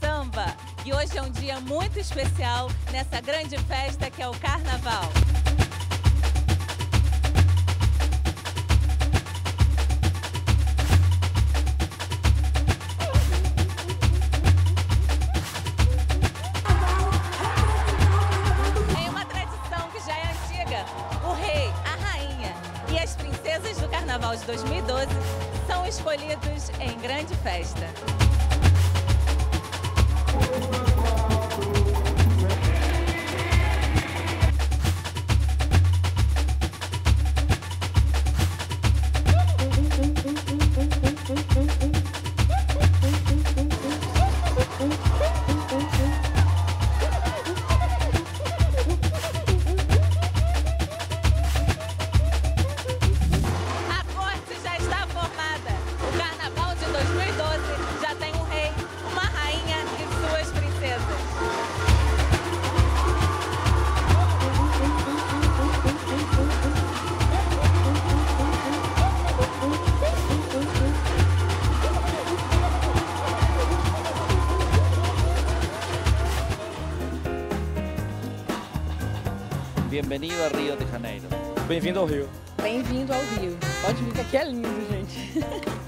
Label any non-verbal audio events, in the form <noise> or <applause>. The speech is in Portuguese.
samba. E hoje é um dia muito especial nessa grande festa que é o Carnaval. Princesas do Carnaval de 2012 são escolhidos em grande festa. Thank you. Bienvenido a Río de Janeiro. Bem-vindo ao Rio. Bem-vindo ao Rio. Pode vir que aqui é lindo, gente. <laughs>